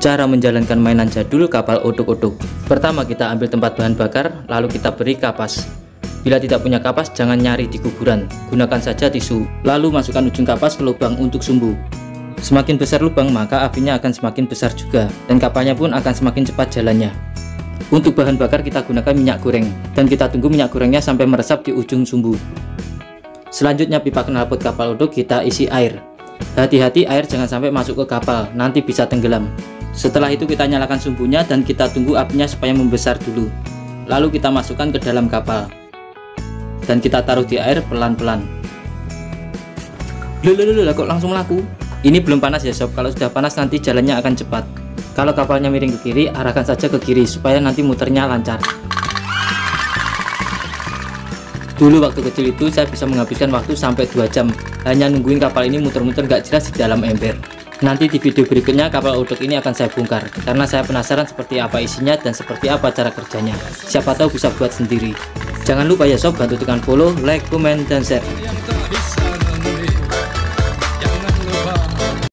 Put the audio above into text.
Cara menjalankan mainan jadul kapal odok-odok. Pertama kita ambil tempat bahan bakar lalu kita beri kapas. Bila tidak punya kapas jangan nyari di kuburan. Gunakan saja tisu. Lalu masukkan ujung kapas ke lubang untuk sumbu. Semakin besar lubang maka apinya akan semakin besar juga Dan kapalnya pun akan semakin cepat jalannya. Untuk bahan bakar kita gunakan minyak goreng Dan kita tunggu minyak gorengnya sampai meresap di ujung sumbu. Selanjutnya pipa knalpot kapal odok kita isi air. Hati-hati air jangan sampai masuk ke kapal nanti bisa tenggelam setelah itu kita nyalakan sumbunya dan kita tunggu apinya supaya membesar dulu. Lalu kita masukkan ke dalam kapal. Dan kita taruh di air pelan-pelan. Loh, kok langsung laku? Ini belum panas ya sob, kalau sudah panas nanti jalannya akan cepat. Kalau kapalnya miring ke kiri, arahkan saja ke kiri supaya nanti muternya lancar. Dulu waktu kecil itu saya bisa menghabiskan waktu sampai 2 jam hanya nungguin kapal ini muter-muter gak jelas di dalam ember. Nanti di video berikutnya kapal uduk ini akan saya bongkar karena saya penasaran seperti apa isinya dan seperti apa cara kerjanya. Siapa tahu bisa buat sendiri. Jangan lupa ya sob bantu tekan follow, like, komen, dan share.